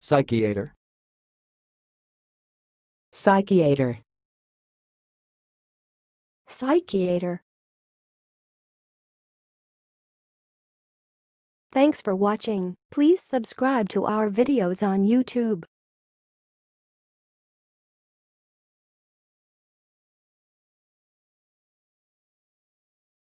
Psychiater. Psychiater. Psychiater. Thanks for watching. Please subscribe to our videos on YouTube.